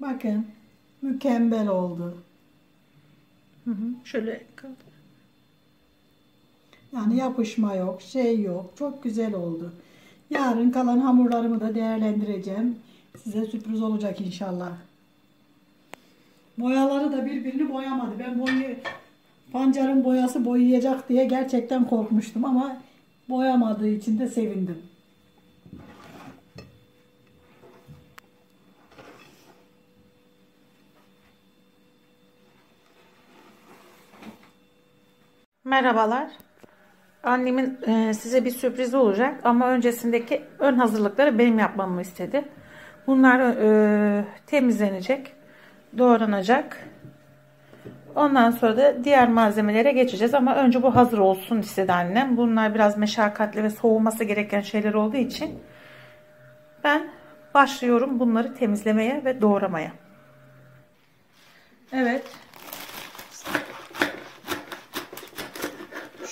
Bakın mükemmel oldu. Hı hı. Şöyle kaldır. Yani yapışma yok, şey yok. Çok güzel oldu. Yarın kalan hamurlarımı da değerlendireceğim. Size sürpriz olacak inşallah. Boyaları da birbirini boyamadı. Ben boyu pancarın boyası boyayacak diye gerçekten korkmuştum ama boyamadığı için de sevindim. Merhabalar. Annemin e, size bir sürprizi olacak ama öncesindeki ön hazırlıkları benim yapmamı istedi. Bunlar e, temizlenecek, doğranacak. Ondan sonra da diğer malzemelere geçeceğiz ama önce bu hazır olsun istedi annem. Bunlar biraz meşakkatli ve soğuması gereken şeyler olduğu için ben başlıyorum bunları temizlemeye ve doğramaya. Evet,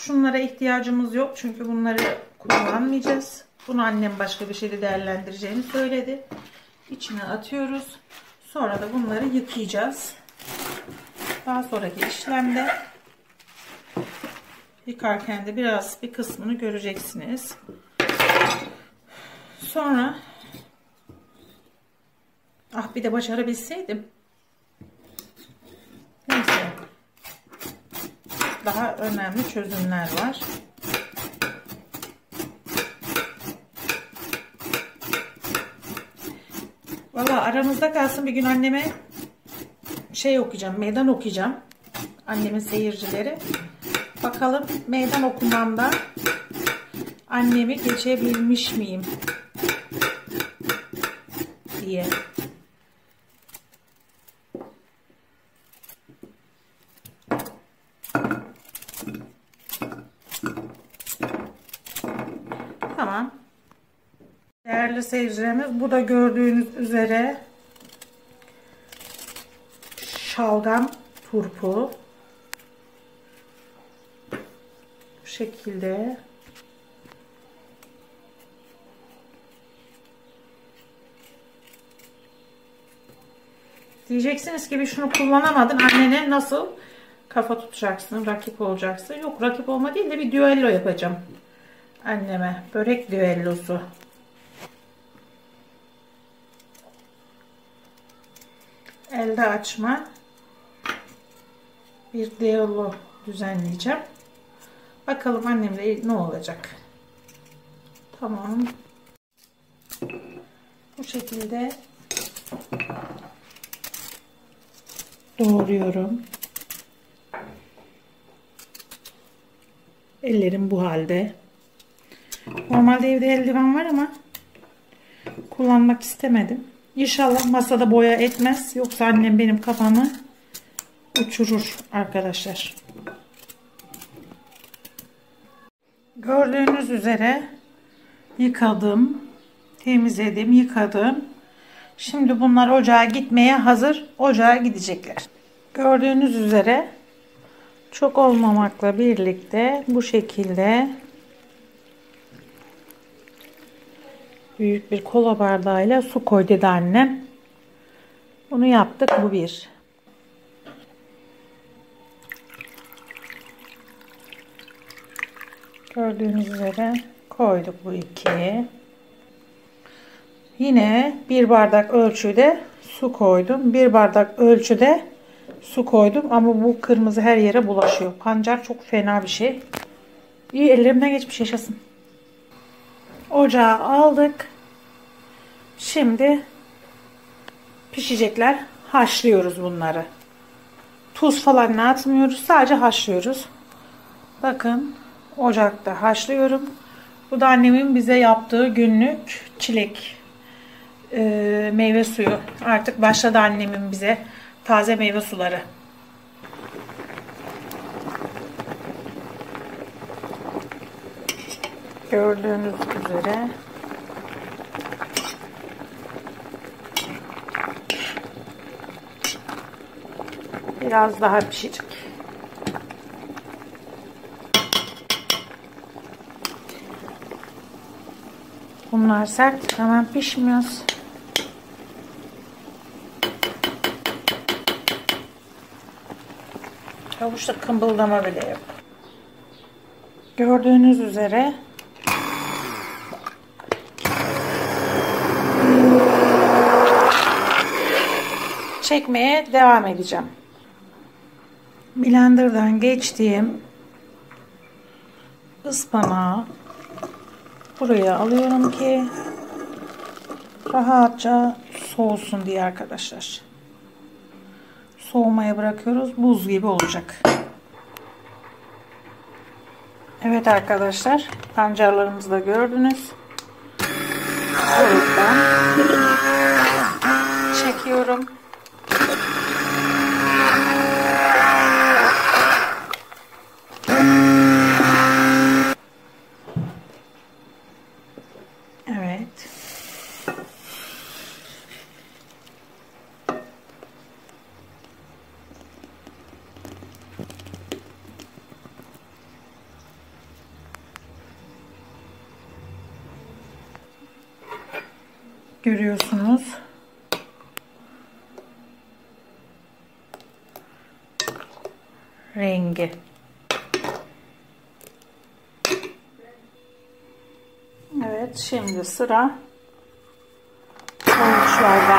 Şunlara ihtiyacımız yok çünkü bunları kullanmayacağız. Bunu annem başka bir şeyde değerlendireceğini söyledi. İçine atıyoruz. Sonra da bunları yıkayacağız. Daha sonraki işlemde yıkarken de biraz bir kısmını göreceksiniz. Sonra ah bir de başarabilseydim. Neyse daha önemli çözümler var. Valla aramızda kalsın bir gün anneme şey okuyacağım, meydan okuyacağım. Annemin seyircileri. Bakalım meydan okumamda annemi geçebilmiş miyim diye. Tamam. Değerli seyircilerimiz bu da gördüğünüz üzere şalgam turpu. Bu şekilde. Diyeceksiniz ki bir şunu kullanamadın. Annene nasıl kafa tutacaksın, rakip olacaksın. Yok rakip olma değil de bir düello yapacağım anneme. Börek düellosu. Elde açma. Bir düello düzenleyeceğim. Bakalım annemle ne olacak. Tamam. Bu şekilde doğruyorum. Ellerim bu halde. Normalde evde eldiven var ama kullanmak istemedim. İnşallah masada boya etmez. Yoksa annem benim kafamı uçurur arkadaşlar. Gördüğünüz üzere yıkadım, temizledim, yıkadım. Şimdi bunlar ocağa gitmeye hazır. Ocağa gidecekler. Gördüğünüz üzere çok olmamakla birlikte bu şekilde büyük bir kola bardağıyla su koy dedi annem. Bunu yaptık bu bir. Gördüğünüz üzere koyduk bu iki. Yine bir bardak ölçüde su koydum. Bir bardak ölçüde su koydum ama bu kırmızı her yere bulaşıyor. Pancar çok fena bir şey. İyi ellerimden geçmiş yaşasın. Ocağa aldık. Şimdi pişecekler. Haşlıyoruz bunları. Tuz falan ne atmıyoruz. Sadece haşlıyoruz. Bakın ocakta haşlıyorum. Bu da annemin bize yaptığı günlük çilek e, meyve suyu. Artık başladı annemin bize taze meyve suları. Gördüğünüz üzere biraz daha pişirik. Bunlar sert hemen pişmiyoruz. Havuçta kımbıldama bile yok. Gördüğünüz üzere çekmeye devam edeceğim. Blender'dan geçtiğim ıspanağı buraya alıyorum ki rahatça soğusun diye arkadaşlar. Soğumaya bırakıyoruz. Buz gibi olacak. Evet arkadaşlar. Pancarlarımızı da gördünüz. Buradan çekiyorum. Evet. Görüyorsunuz. Rengi. Evet, şimdi sıra havuçlarda.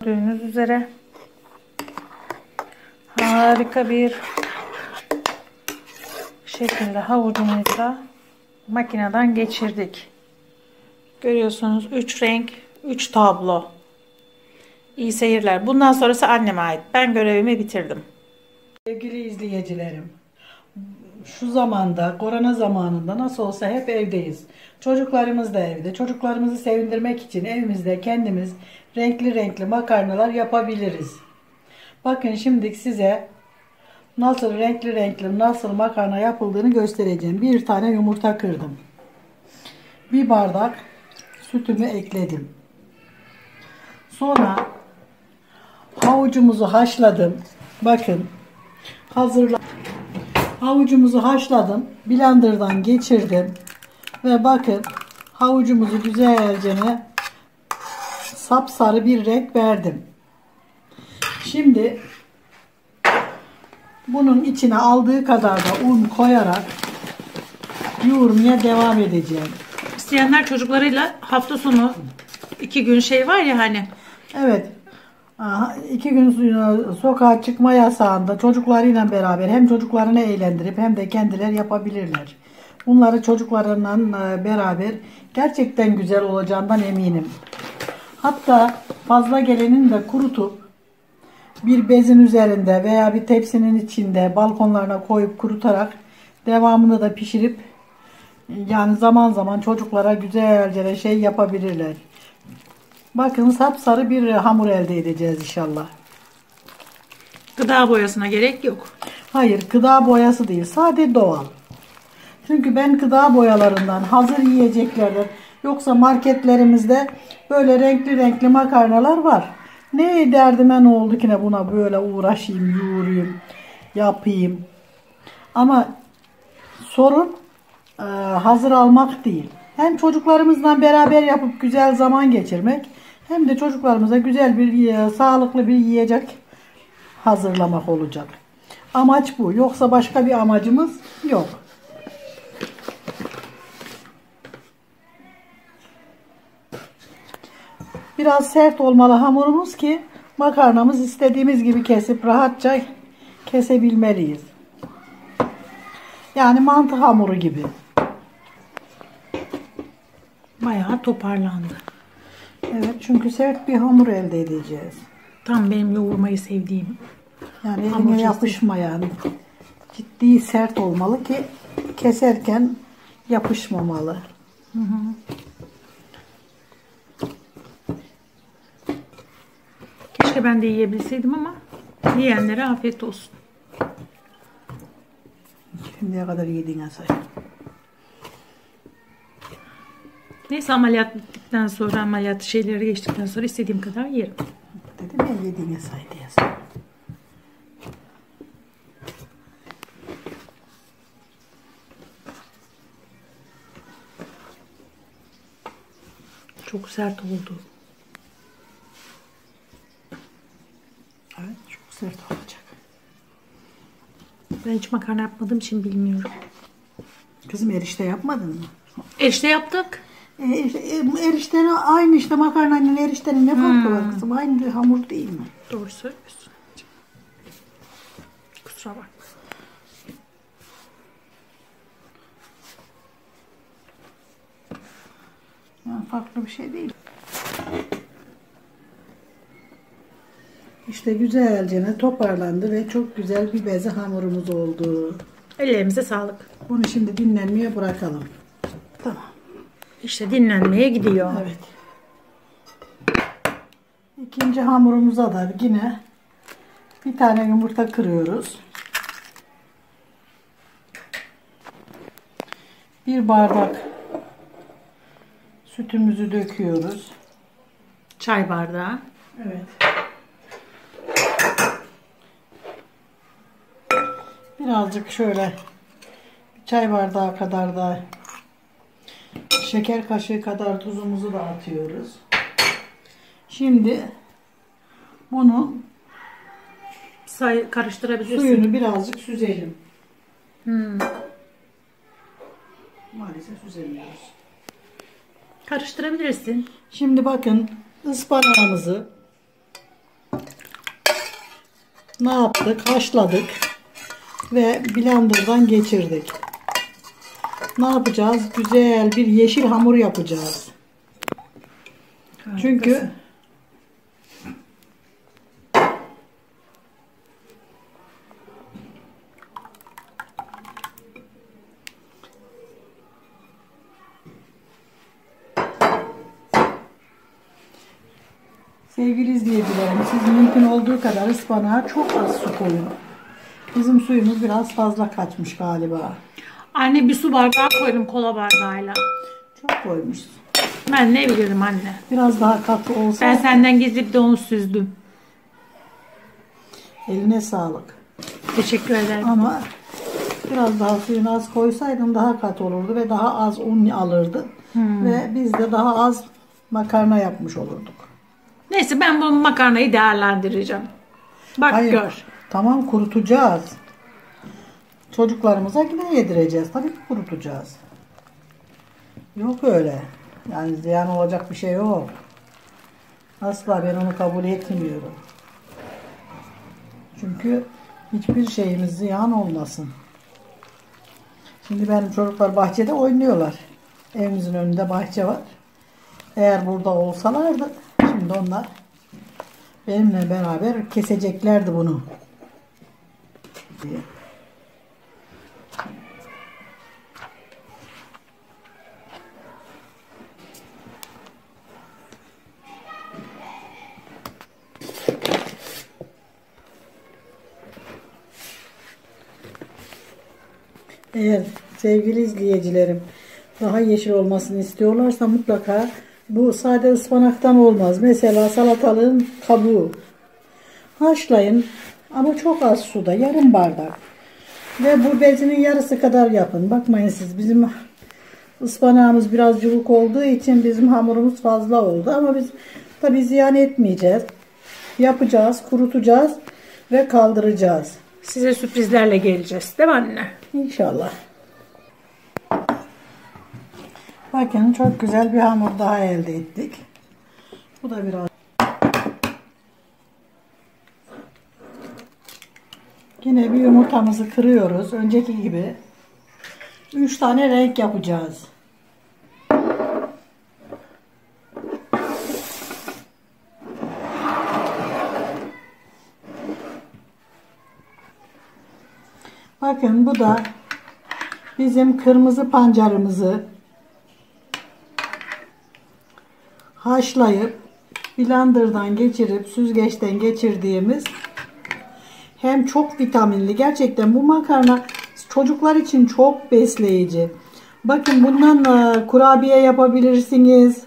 Gördüğünüz üzere harika bir şekilde havucumuzu da makineden geçirdik. Görüyorsunuz 3 renk, 3 tablo. İyi seyirler. Bundan sonrası anneme ait. Ben görevimi bitirdim. Sevgili izleyicilerim, şu zamanda, korona zamanında nasıl olsa hep evdeyiz. Çocuklarımız da evde. Çocuklarımızı sevindirmek için evimizde kendimiz renkli renkli makarnalar yapabiliriz. Bakın şimdi size nasıl renkli renkli nasıl makarna yapıldığını göstereceğim. Bir tane yumurta kırdım. Bir bardak sütümü ekledim. Sonra havucumuzu haşladım. Bakın hazırla havucumuzu haşladım. Blender'dan geçirdim. Ve bakın havucumuzu güzelce sapsarı bir renk verdim. Şimdi bunun içine aldığı kadar da un koyarak yoğurmaya devam edeceğim. İsteyenler çocuklarıyla hafta sonu iki gün şey var ya hani Evet. İki gün sonra sokağa çıkma yasağında çocuklarıyla beraber hem çocuklarını eğlendirip hem de kendileri yapabilirler. Bunları çocuklarıyla e, beraber gerçekten güzel olacağından eminim. Hatta fazla gelenin de kurutup bir bezin üzerinde veya bir tepsinin içinde balkonlarına koyup kurutarak devamını da pişirip yani zaman zaman çocuklara güzelce şey yapabilirler. Bakın sapsarı bir hamur elde edeceğiz inşallah. gıda boyasına gerek yok. Hayır gıda boyası değil sade doğal. Çünkü ben gıda boyalarından hazır yiyeceklerden yoksa marketlerimizde böyle renkli renkli makarnalar var. Ne derdime ne oldu ki ne buna böyle uğraşayım, yoğurayım, yapayım. Ama sorun e, hazır almak değil. Hem çocuklarımızla beraber yapıp güzel zaman geçirmek hem de çocuklarımıza güzel bir e, sağlıklı bir yiyecek hazırlamak olacak. Amaç bu. Yoksa başka bir amacımız yok. Biraz sert olmalı hamurumuz ki makarnamız istediğimiz gibi kesip rahatça kesebilmeliyiz. Yani mantı hamuru gibi. Bayağı toparlandı. Evet çünkü sert bir hamur elde edeceğiz. Tam benim yoğurmayı sevdiğim. Yani Hamur eline kesin. yapışmayan ciddi sert olmalı ki keserken yapışmamalı. Keşke ben de yiyebilseydim ama yiyenlere afiyet olsun. Şimdiye kadar yediğine say. Neyse ameliyat bittikten sonra ameliyat şeyleri geçtikten sonra istediğim kadar yerim. Dedim ya yediğine say diye say. Çok sert oldu. Evet çok sert olacak. Ben hiç makarna yapmadığım için bilmiyorum. Kızım erişte yapmadın mı? Erişte yaptık. E, işte, e, eriştenin aynı işte makarnanın eriştenin ne farkı var kızım? Aynı hamur değil mi? Doğru söylüyorsun. Kusura bakma. Yani farklı bir şey değil. İşte güzelce toparlandı ve çok güzel bir beze hamurumuz oldu. Ellerimize sağlık. Bunu şimdi dinlenmeye bırakalım. İşte dinlenmeye gidiyor. Evet. İkinci hamurumuza da yine bir tane yumurta kırıyoruz. Bir bardak sütümüzü döküyoruz. Çay bardağı. Evet. Birazcık şöyle çay bardağı kadar da şeker kaşığı kadar tuzumuzu da atıyoruz. Şimdi bunu Say karıştırabilirsin. suyunu birazcık süzelim. Hmm. Maalesef süzemiyoruz. Karıştırabilirsin. Şimdi bakın ıspanağımızı ne yaptık? Haşladık ve blenderdan geçirdik. Ne yapacağız? Güzel bir yeşil hamur yapacağız. Çünkü Sevgili izleyicilerim, siz mümkün olduğu kadar ıspanağa çok az su koyun. Bizim suyumuz biraz fazla kaçmış galiba. Anne bir su bardağı koydum kola bardağıyla. Çok koymuşsun. Ben ne bilirim anne. Biraz daha katı olsa Ben senden gizlip de onu süzdüm. eline sağlık. Teşekkür ederim. Ama biraz daha suyunu az koysaydın daha katı olurdu ve daha az un alırdı. Ve biz de daha az makarna yapmış olurduk. Neyse ben bu makarnayı değerlendireceğim. Bak Hayır. gör. Tamam kurutacağız. Çocuklarımıza yine yedireceğiz. Tabii ki kurutacağız. Yok öyle. Yani ziyan olacak bir şey yok. Asla ben onu kabul etmiyorum. Çünkü hiçbir şeyimiz ziyan olmasın. Şimdi benim çocuklar bahçede oynuyorlar. Evimizin önünde bahçe var. Eğer burada olsalardı şimdi onlar benimle beraber keseceklerdi bunu. diye. Eğer sevgili izleyicilerim daha yeşil olmasını istiyorlarsa mutlaka bu sade ıspanaktan olmaz. Mesela salatalığın kabuğu. Haşlayın ama çok az suda yarım bardak. Ve bu bezinin yarısı kadar yapın. Bakmayın siz bizim ıspanağımız biraz cıvık olduğu için bizim hamurumuz fazla oldu. Ama biz tabi ziyan etmeyeceğiz. Yapacağız, kurutacağız ve kaldıracağız. Size sürprizlerle geleceğiz. Değil mi anne? İnşallah. Bakın çok güzel bir hamur daha elde ettik. Bu da biraz Yine bir yumurtamızı kırıyoruz. Önceki gibi. 3 tane renk yapacağız. Bakın bu da bizim kırmızı pancarımızı haşlayıp blenderdan geçirip süzgeçten geçirdiğimiz hem çok vitaminli gerçekten bu makarna çocuklar için çok besleyici. Bakın bundan kurabiye yapabilirsiniz.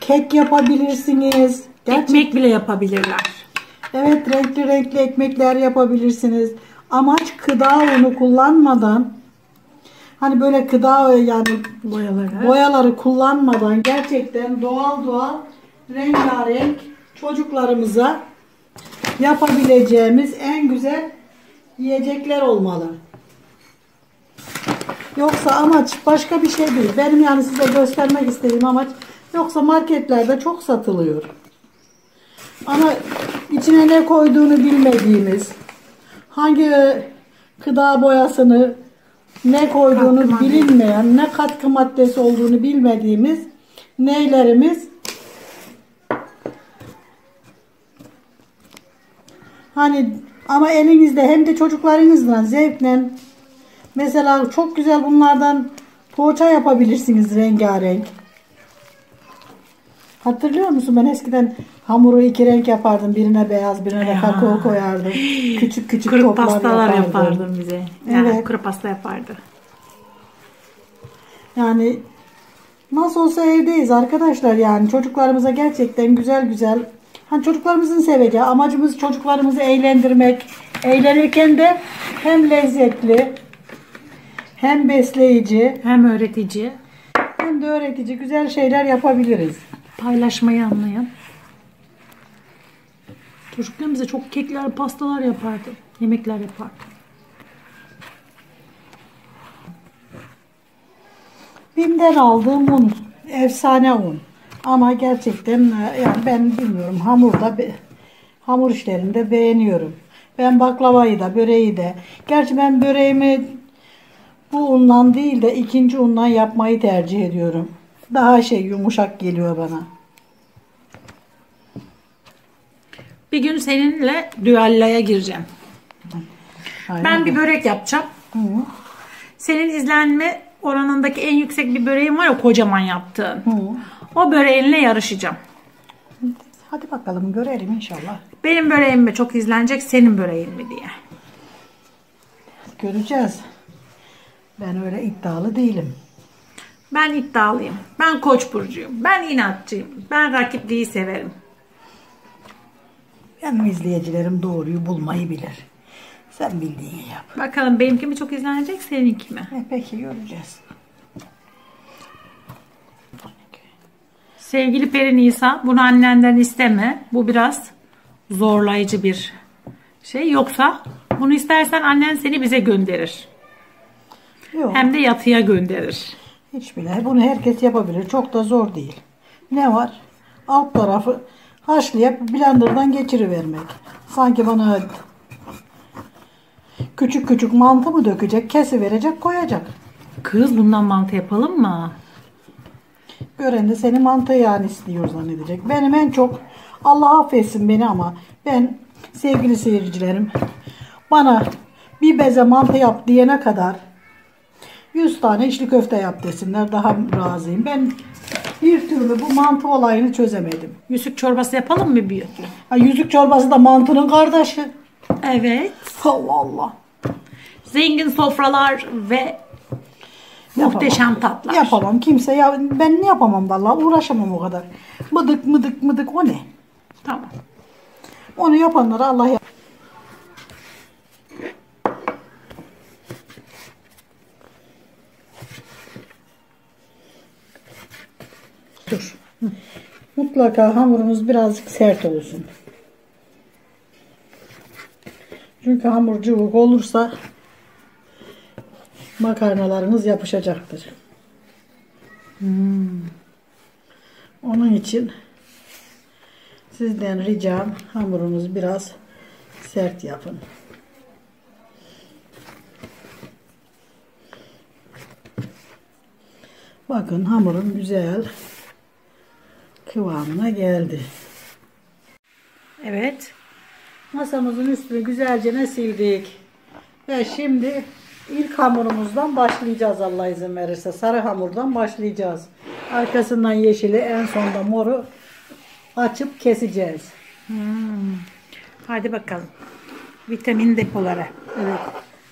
Kek yapabilirsiniz. Gerçek- Ekmek bile yapabilirler. Evet renkli renkli ekmekler yapabilirsiniz. Amaç gıda unu kullanmadan hani böyle gıda yani Boyaları. boyaları kullanmadan gerçekten doğal doğal rengarenk çocuklarımıza yapabileceğimiz en güzel yiyecekler olmalı. Yoksa amaç başka bir şey değil. Benim yani size göstermek istediğim amaç yoksa marketlerde çok satılıyor. Ama içine ne koyduğunu bilmediğimiz, hangi gıda boyasını ne koyduğunu Katkı bilinmeyen, ne katkı maddesi olduğunu bilmediğimiz neylerimiz? Hani ama elinizde hem de çocuklarınızla zevkle mesela çok güzel bunlardan poğaça yapabilirsiniz rengarenk. Hatırlıyor musun? Ben eskiden hamuru iki renk yapardım. Birine beyaz, birine de kakao koyardım. Küçük küçük Kuru toplar pastalar yapardım. yapardın bize. Yani Evet. Kuru pasta yapardı. Yani nasıl olsa evdeyiz arkadaşlar yani çocuklarımıza gerçekten güzel güzel hani çocuklarımızın seveceği amacımız çocuklarımızı eğlendirmek. Eğlenirken de hem lezzetli hem besleyici Hem öğretici, hem de öğretici güzel şeyler yapabiliriz. paylaşmayı anlayan. Çocukken bize çok kekler, pastalar yapardı. Yemekler yapardı. Bim'den aldığım un efsane un. Ama gerçekten e, yani ben bilmiyorum hamurda hamur işlerinde beğeniyorum. Ben baklavayı da böreği de. Gerçi ben böreğimi bu undan değil de ikinci undan yapmayı tercih ediyorum. Daha şey yumuşak geliyor bana. Bir gün seninle düellaya gireceğim. Aynen. Ben bir börek yapacağım. Hı. Senin izlenme oranındaki en yüksek bir böreğin var ya kocaman yaptığın. Hı. O böreğinle yarışacağım. Hadi bakalım görelim inşallah. Benim böreğim mi çok izlenecek, senin böreğin mi diye. Göreceğiz. Ben öyle iddialı değilim. Ben iddialıyım. Ben koç burcuyum. Ben inatçıyım. Ben rakipliği severim. Benim izleyicilerim doğruyu bulmayı bilir. Sen bildiğini yap. Bakalım benimki mi çok izlenecek, seninki mi? E, peki göreceğiz. Sevgili Peri Nisa, bunu annenden isteme. Bu biraz zorlayıcı bir şey. Yoksa bunu istersen annen seni bize gönderir. Yok. Hem de yatıya gönderir. Hiç bile. Bunu herkes yapabilir. Çok da zor değil. Ne var? Alt tarafı haşlayıp blenderdan geçirivermek. Sanki bana küçük küçük mantı mı dökecek, kesiverecek, koyacak. Kız bundan mantı yapalım mı? Gören de seni mantı yani istiyor zannedecek. Benim en çok Allah affetsin beni ama ben sevgili seyircilerim bana bir beze mantı yap diyene kadar 100 tane içli köfte yap desinler daha razıyım. Ben bir türlü bu mantı olayını çözemedim. Yüzük çorbası yapalım mı bir? Ha, yüzük çorbası da mantının kardeşi. Evet. Allah Allah. Zengin sofralar ve muhteşem tatlar. Yapamam kimse ya ben yapamam vallahi uğraşamam o kadar. Mıdık mıdık mıdık o ne? Tamam. Onu yapanlara Allah yap. Hı. Mutlaka hamurumuz birazcık sert olsun. Çünkü hamur cıvık olursa makarnalarınız yapışacaktır. Onun için Sizden ricam hamurunuz biraz sert yapın. Bakın hamurum güzel kıvamına geldi. Evet. Masamızın üstünü güzelce sildik. Ve şimdi ilk hamurumuzdan başlayacağız Allah izin verirse. Sarı hamurdan başlayacağız. Arkasından yeşili en sonda moru açıp keseceğiz. Hadi bakalım. Vitamin depoları. Evet.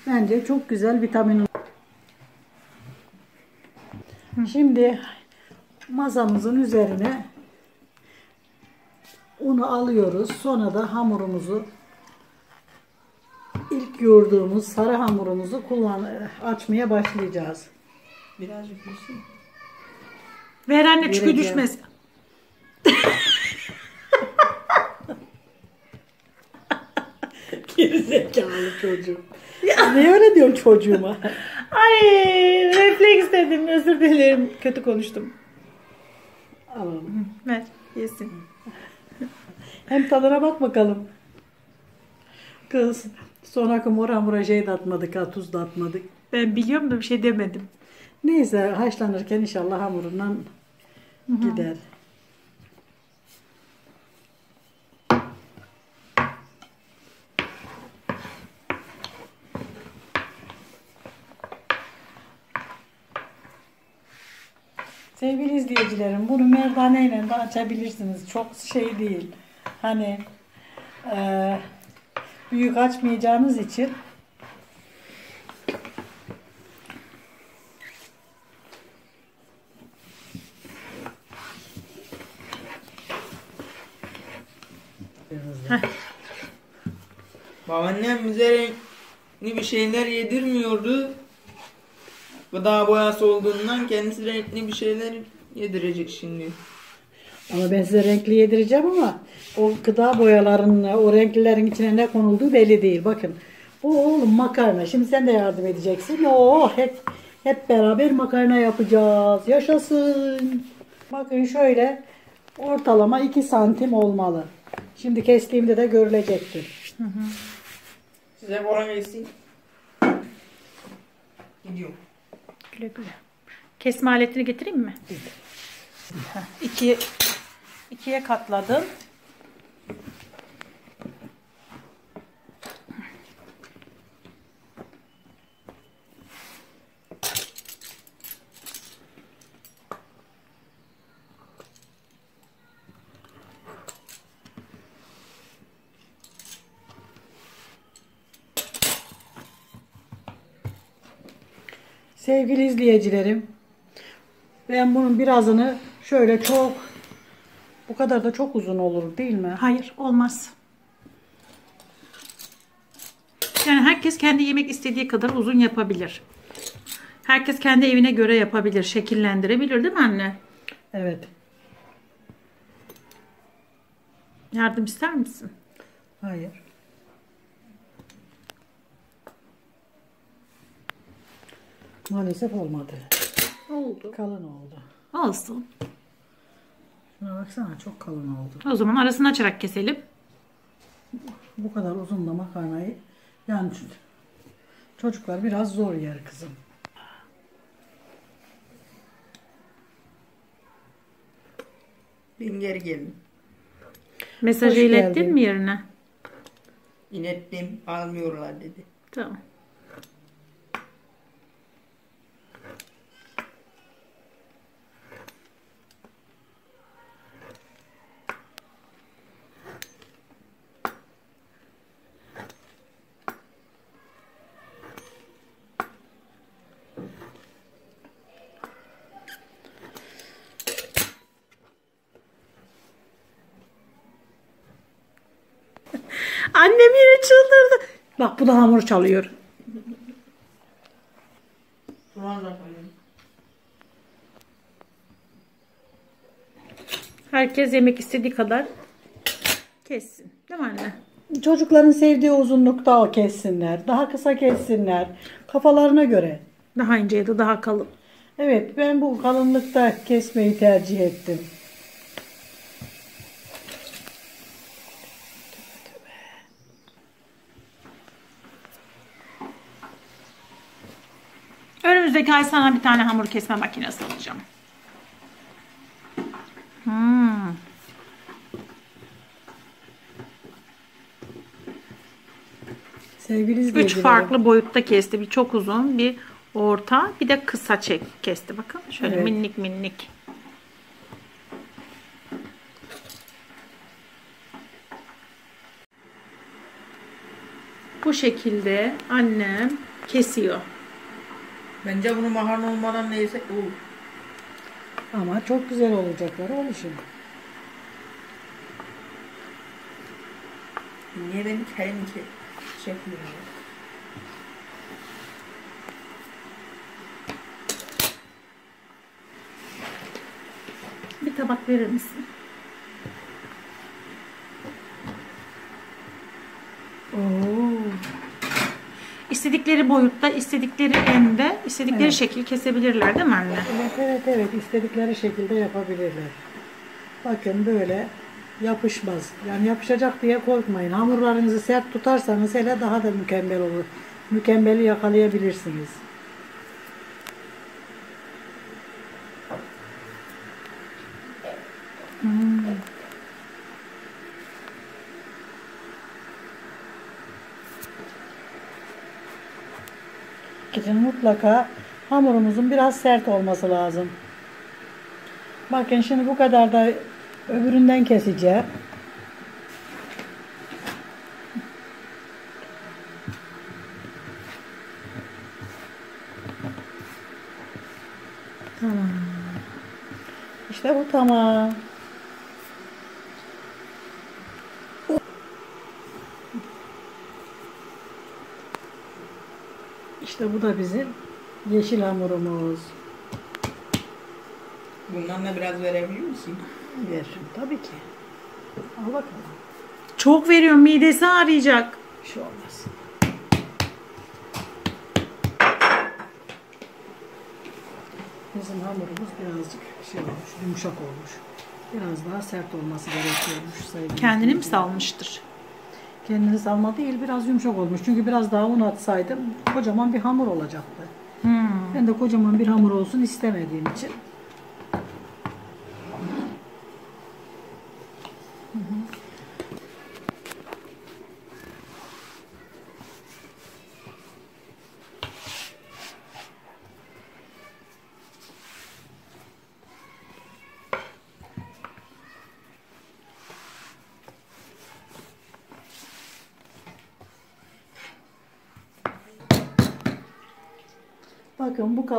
Bence çok güzel vitamin. Şimdi masamızın üzerine unu alıyoruz. Sonra da hamurumuzu ilk yoğurduğumuz sarı hamurumuzu kullan açmaya başlayacağız. Birazcık yesin. Ver anne çünkü düşmez. Gerizekalı çocuğum. Niye öyle diyorsun çocuğuma? Ay refleks dedim özür dilerim. Kötü konuştum. Alalım. Ver yesin. Hem tadına bak bakalım. Kız sonraki mora mora şey de atmadık ha tuz da atmadık. Ben biliyorum da bir şey demedim. Neyse haşlanırken inşallah hamurundan gider. Sevgili izleyicilerim bunu merdaneyle de açabilirsiniz. Çok şey değil. Hani eee, büyük açmayacağınız için Babaannem bize renkli bir şeyler yedirmiyordu. Gıda boyası olduğundan kendisi renkli bir şeyler yedirecek şimdi. Ama ben size renkli yedireceğim ama o gıda boyalarının, o renklilerin içine ne konulduğu belli değil. Bakın. Bu oğlum makarna. Şimdi sen de yardım edeceksin. Oo, hep hep beraber makarna yapacağız. Yaşasın. Bakın şöyle ortalama 2 santim olmalı. Şimdi kestiğimde de görülecektir. Size kolay gelsin. Gidiyorum. Güle güle. Kesme aletini getireyim mi? İkiye, ikiye katladım. Sevgili izleyicilerim, ben bunun birazını şöyle çok bu kadar da çok uzun olur değil mi? Hayır olmaz. Yani herkes kendi yemek istediği kadar uzun yapabilir. Herkes kendi evine göre yapabilir, şekillendirebilir değil mi anne? Evet. Yardım ister misin? Hayır. Maalesef olmadı. Oldu. Kalın oldu. Olsun. Şuna baksana çok kalın oldu. O zaman arasını açarak keselim. Bu kadar uzun da makarnayı yani çocuklar biraz zor yer kızım. Ben geri geldim. Mesajı Hoş ilettin geldin. mi yerine? İnettim almıyorlar dedi. Tamam. Annem yine çıldırdı. Bak bu da hamur çalıyor. Herkes yemek istediği kadar kessin. Değil mi anne? Çocukların sevdiği uzunlukta o kessinler. Daha kısa kessinler. Kafalarına göre. Daha ince ya da daha kalın. Evet ben bu kalınlıkta kesmeyi tercih ettim. Önümüzdeki ay sana bir tane hamur kesme makinesi alacağım. Hmm. Sevgili Üç farklı boyutta kesti. Bir çok uzun, bir orta, bir de kısa çek kesti. Bakın şöyle Evet. minik minik. Bu şekilde annem kesiyor. Bence bunu makarna olmadan neyse olur. Ama çok güzel olacaklar öyle şimdi. Niye benim kelim ki çekmiyor? Bir tabak verir misin? İstedikleri boyutta, istedikleri ende, istedikleri Evet. şekil kesebilirler değil mi anne? Evet evet evet istedikleri şekilde yapabilirler. Bakın böyle yapışmaz. Yani yapışacak diye korkmayın. Hamurlarınızı sert tutarsanız hele daha da mükemmel olur. Mükemmeli yakalayabilirsiniz. için mutlaka hamurumuzun biraz sert olması lazım. Bakın şimdi bu kadar da öbüründen keseceğim. Tamam. İşte bu tamam. İşte bu da bizim yeşil hamurumuz. Bundan da biraz verebilir misin? Veririm tabii ki. Al bakalım. Çok veriyorum midesi ağrıyacak. Bir şey olmaz. Bizim hamurumuz birazcık şey olmuş, yumuşak olmuş. Biraz daha sert olması gerekiyormuş. Kendini mi salmıştır? Kendini salma değil, biraz yumuşak olmuş. Çünkü biraz daha un atsaydım kocaman bir hamur olacaktı. Hmm. Ben de kocaman bir hamur olsun istemediğim için.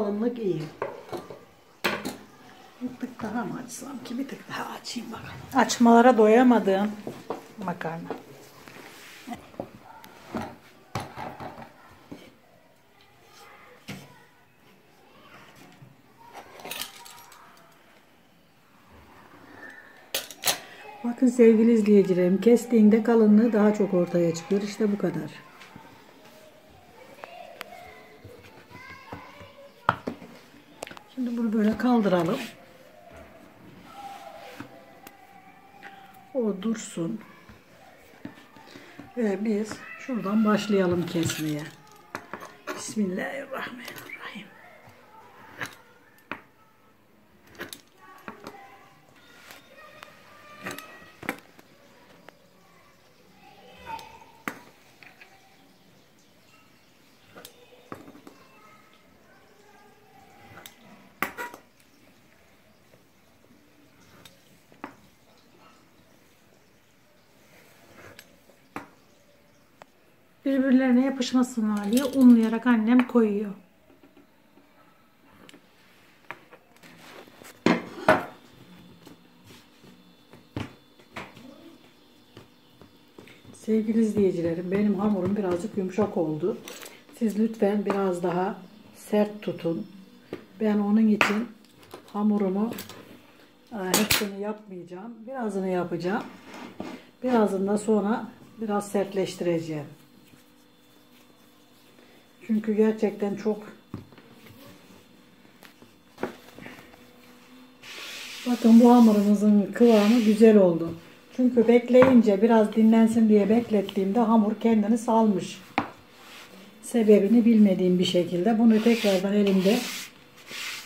Kalınlık iyi. Bir tık daha mı açsam ki bir tık daha açayım bakalım. Açmalara doyamadığım makarna. Bakın sevgili izleyicilerim kestiğinde kalınlığı daha çok ortaya çıkıyor. İşte bu kadar. Şimdi bunu böyle kaldıralım. O dursun. Ve biz şuradan başlayalım kesmeye. Bismillahirrahmanirrahim. Birbirlerine yapışmasınlar diye unlayarak annem koyuyor. Sevgili izleyicilerim benim hamurum birazcık yumuşak oldu. Siz lütfen biraz daha sert tutun. Ben onun için hamurumu e, hepsini yapmayacağım. Birazını yapacağım. Birazını da sonra biraz sertleştireceğim. Çünkü gerçekten çok Bakın bu hamurumuzun kıvamı güzel oldu. Çünkü bekleyince biraz dinlensin diye beklettiğimde hamur kendini salmış. Sebebini bilmediğim bir şekilde bunu tekrardan elimde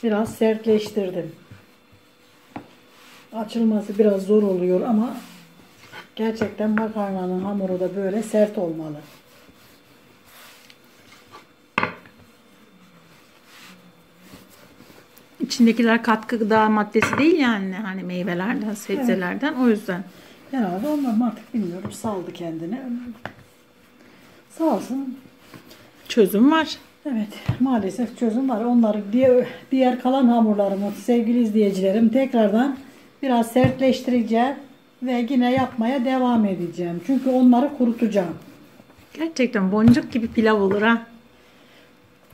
biraz sertleştirdim. Açılması biraz zor oluyor ama gerçekten makarnanın hamuru da böyle sert olmalı. İçindekiler katkı gıda maddesi değil yani hani meyvelerden, sebzelerden o yüzden. Herhalde onlar mı artık bilmiyorum saldı kendini. Sağ olsun. Çözüm var. Evet maalesef çözüm var. Onları diğer, diğer kalan hamurlarımı sevgili izleyicilerim tekrardan biraz sertleştireceğim ve yine yapmaya devam edeceğim. Çünkü onları kurutacağım. Gerçekten boncuk gibi pilav olur ha.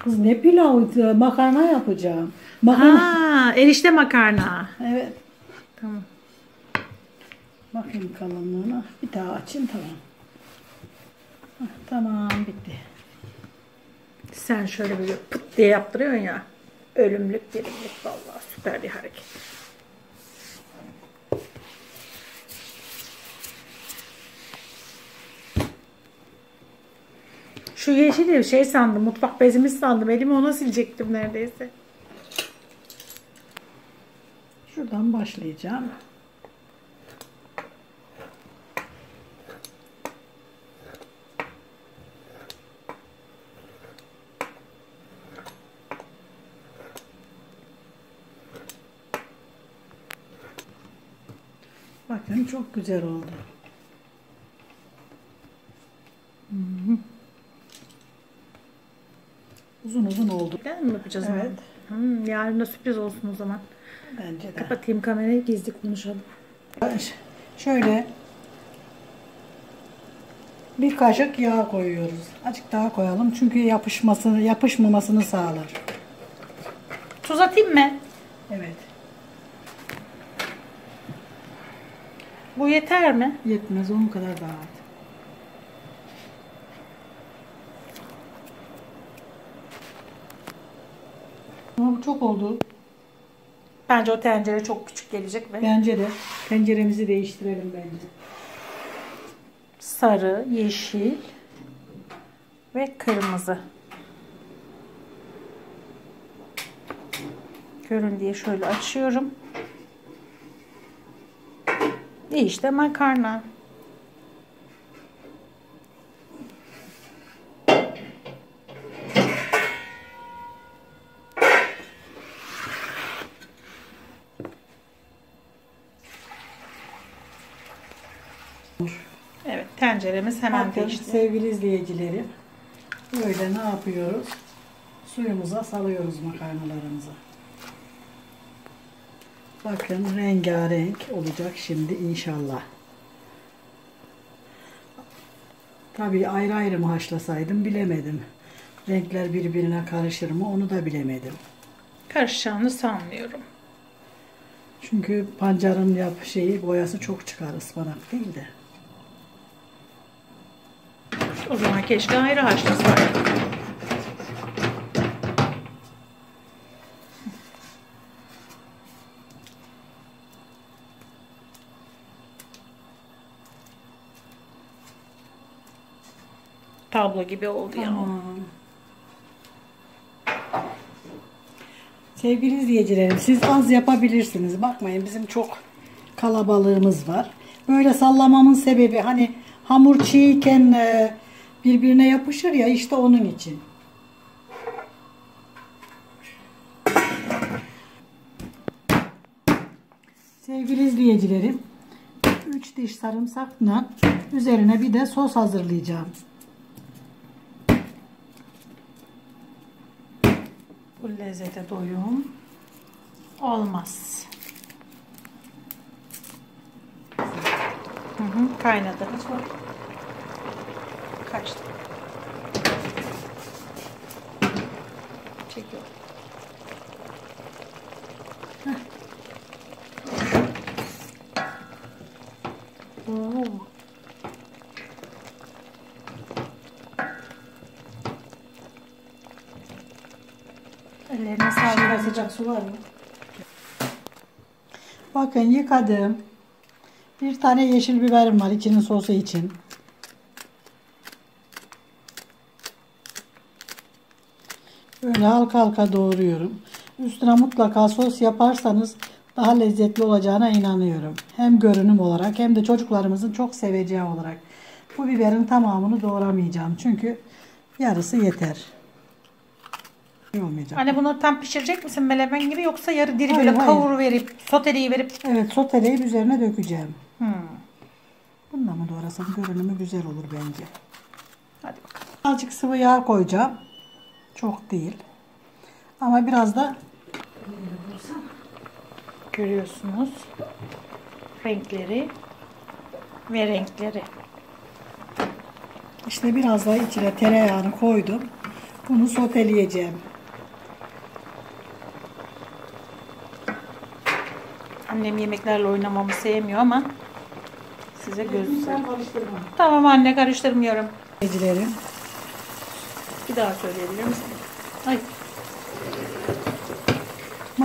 Kız ne pilavı makarna yapacağım. Makarna. Ha, erişte makarna. Evet. Tamam. Bakayım kalınlığına. Bir daha açayım tamam. Hah, tamam bitti. Sen şöyle böyle pıt diye yaptırıyorsun ya. Ölümlük dirimlik vallahi süper bir hareket. Şu yeşili şey sandım, mutfak bezimiz sandım. Elimi ona silecektim neredeyse. Şuradan başlayacağım. Bakın çok güzel oldu. Uzun uzun oldu. Değil mi yapacağız? Evet. Hmm, yarın da sürpriz olsun o zaman. Bence de. Kapatayım kamerayı gizli konuşalım. Şöyle bir kaşık yağ koyuyoruz. Azıcık daha koyalım çünkü yapışmasını yapışmamasını sağlar. Tuz atayım mı? Evet. Bu yeter mi? Yetmez onun kadar daha at. Çok oldu. Bence o tencere çok küçük gelecek ve Bence de tenceremizi değiştirelim bence. sarı, yeşil ve kırmızı. Görün diye şöyle açıyorum. İyi işte makarna. Evet tenceremiz hemen Bakın pişti. sevgili izleyicilerim. Böyle ne yapıyoruz? Suyumuza salıyoruz makarnalarımızı. Bakın rengarenk olacak şimdi inşallah. Tabii ayrı ayrı mı haşlasaydım bilemedim. Renkler birbirine karışır mı onu da bilemedim. Karışacağını sanmıyorum. Çünkü pancarın yap şeyi boyası çok çıkar ıspanak değil de. O zaman keşke ayrı haşlasaydık. Tablo gibi oldu ya. Tamam. Sevgili izleyicilerim siz az yapabilirsiniz. Bakmayın bizim çok kalabalığımız var. Böyle sallamamın sebebi hani hamur çiğken e, birbirine yapışır ya işte onun için. Sevgili izleyicilerim 3 diş sarımsakla üzerine bir de sos hazırlayacağım. Bu lezzete doyum olmaz. Hı hı, kaynadı. Kaçtı. Çekiyor. Oo. Ellerine sağlık. Sıcak su var mı? Bakın yıkadım. Bir tane yeşil biberim var içinin sosu için. Böyle halka halka doğruyorum. Üstüne mutlaka sos yaparsanız daha lezzetli olacağına inanıyorum. Hem görünüm olarak hem de çocuklarımızın çok seveceği olarak. Bu biberin tamamını doğramayacağım. Çünkü yarısı yeter. İyi Olmayacak. Anne bunu tam pişirecek misin melemen gibi yoksa yarı diri Hayır, böyle hayır. kavuru verip soteleyi verip Evet soteleyip üzerine dökeceğim. hmm. Bununla mı doğrasam görünümü güzel olur bence. hadi bakalım. Azıcık sıvı yağ koyacağım. Çok değil. Ama biraz da Görüyorsunuz renkleri ve renkleri. işte biraz da içine tereyağını koydum. Bunu soteleyeceğim. Annem yemeklerle oynamamı sevmiyor ama size göz Sen karıştırma. Tamam anne karıştırmıyorum. Bir daha söyleyebilir misin? Ay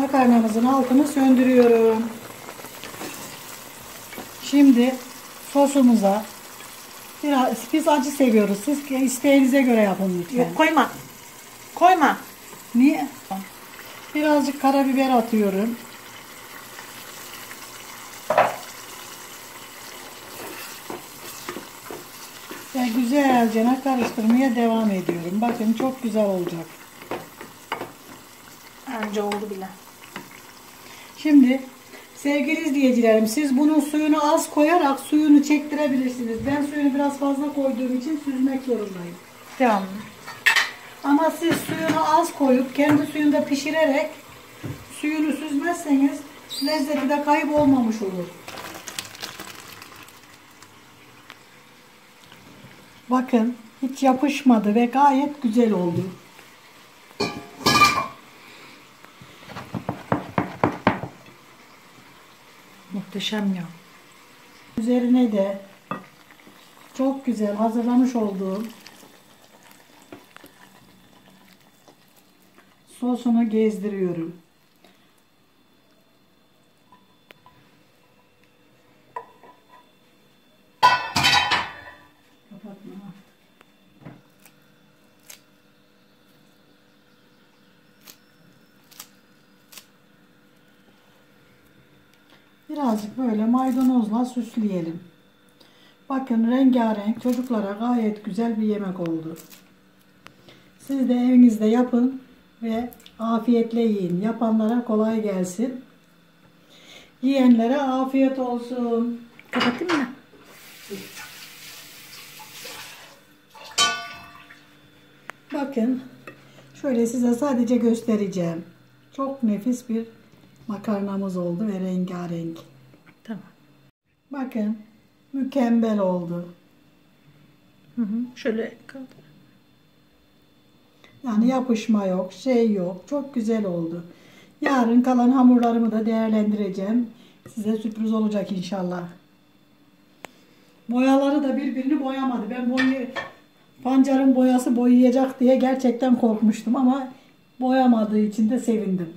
Makarnamızın altını söndürüyorum. Şimdi sosumuza biraz biz acı seviyoruz. Siz isteğinize göre yapın lütfen. yok koyma. Koyma. Niye? Birazcık karabiber atıyorum. Ve güzelce karıştırmaya devam ediyorum. Bakın çok güzel olacak. Önce oldu bile. Şimdi sevgili izleyicilerim siz bunun suyunu az koyarak suyunu çektirebilirsiniz. Ben suyunu biraz fazla koyduğum için süzmek zorundayım. Devam. Ama siz suyunu az koyup kendi suyunda pişirerek suyunu süzmezseniz lezzeti de kayıp olmamış olur. Bakın hiç yapışmadı ve gayet güzel oldu. Muhteşem ya. Üzerine de çok güzel hazırlamış olduğum sosunu gezdiriyorum. Birazcık böyle maydanozla süsleyelim. Bakın rengarenk çocuklara gayet güzel bir yemek oldu. Siz de evinizde yapın ve afiyetle yiyin. Yapanlara kolay gelsin. Yiyenlere afiyet olsun. Kapatayım mı? Bakın şöyle size sadece göstereceğim. Çok nefis bir makarnamız oldu ve rengarenk. Tamam. Bakın mükemmel oldu. Hı hı. Şöyle kaldır. Yani yapışma yok, şey yok. Çok güzel oldu. Yarın kalan hamurlarımı da değerlendireceğim. Size sürpriz olacak inşallah. Boyaları da birbirini boyamadı. Ben boyu pancarın boyası boyayacak diye gerçekten korkmuştum ama boyamadığı için de sevindim.